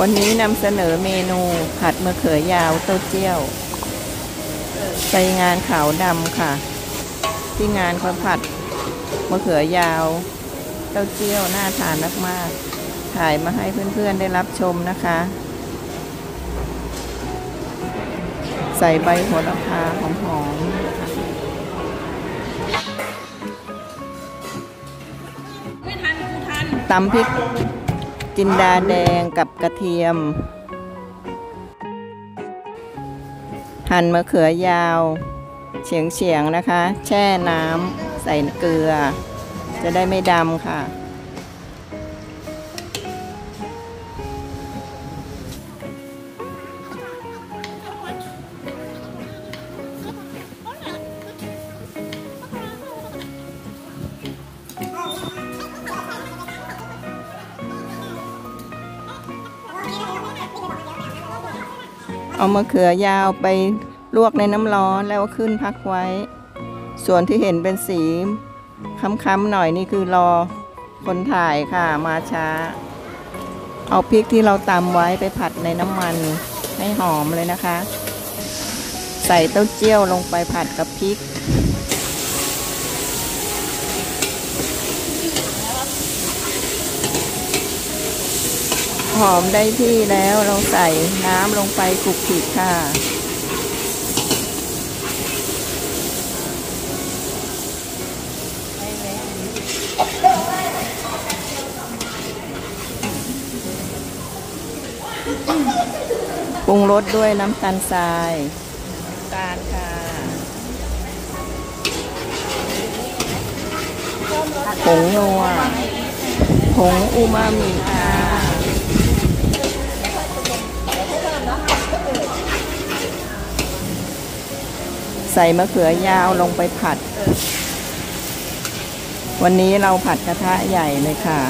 วันนี้นำเสนอเมนูผัดมะเขือยาวเต้าเจี้ยว ไปงานขาวดำค่ะ ที่งานเขาผัดมะเขือยาว เต้าเจี้ยวน่าทานมากๆถ่ายมาให้เพื่อนๆได้รับชมนะคะ ใส่ใบโหระพาหอมไม่ทันกูทันๆตำพริก จินดาแดงกับกระเทียม หั่นมะเขือยาวเฉียงๆนะคะ แช่น้ำใส่เกลือ จะได้ไม่ดำค่ะ เอามะเขือยาวไปลวกในน้ำร้อนแล้วขึ้นพักไว้ ส่วนที่เห็นเป็นสีค้ำๆหน่อยนี่คือรอคนถ่ายค่ะมาช้า เอาพริกที่เราตำไว้ไปผัดในน้ำมันให้หอมเลยนะคะ ใส่เต้าเจี้ยวลงไปผัดกับพริก หอมได้ที่แล้วเราใส่น้ำลงไปคลุกคลิกค่ะ ปรุงรสด้วยน้ำตาลทรายน้ำตาลค่ะผงนัวผงอูมามิค่ะ ใส่มะเขือยาวลงไปผัด วันนี้เราผัดกระทะใหญ่เลยค่ะ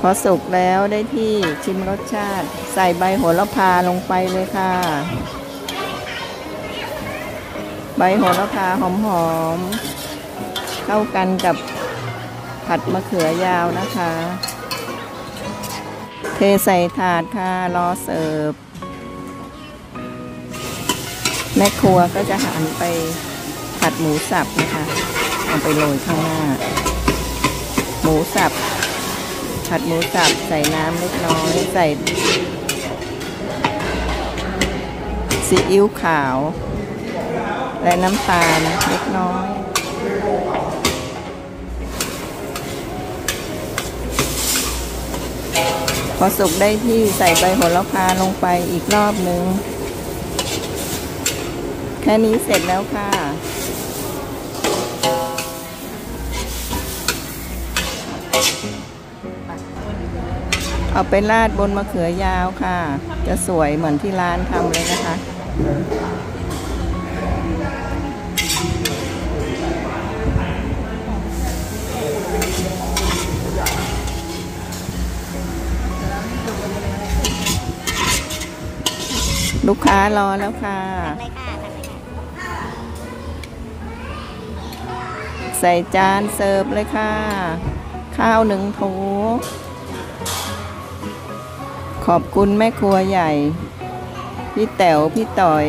พอสุกแล้วได้ที่ชิมรสชาติ ใส่ใบโหระพาลงไปเลยค่ะ ใบโหระพาหอมๆ เข้ากันกับผัดมะเขือยาวนะคะ เทใส่ถาดค่ะรอเสิร์ฟ แม่ครัวก็จะหันไปผัดหมูสับนะคะเอาไปโรยข้างหน้า หมูสับ ผัดหมูสับใส่น้ำเล็กน้อย ใส่ซีอิ๊วขาว และน้ำตาลเล็กน้อยพอสุกได้ที่ใส่ใบโหระพาลงไปอีกรอบนึง แค่นี้เสร็จแล้วค่ะ เอาไปราดบนมะเขือยาวค่ะ จะสวยเหมือนที่ร้านทำเลยนะคะ ลูกค้ารอแล้วค่ะ ใส่จานเสิร์ฟเลยค่ะ ข้าวหนึ่งโถ ขอบคุณแม่ครัวใหญ่ พี่แต๋วพี่ต่อย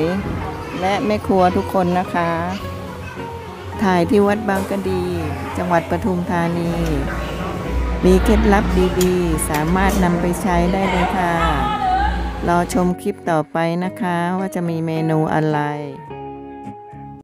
และแม่ครัวทุกคนนะคะ ถ่ายที่วัดบางกะดี จังหวัดปทุมธานี มีเคล็ดลับดีๆ สามารถนำไปใช้ได้เลยค่ะ รอชมคลิปต่อไปนะคะว่าจะมีเมนูอะไร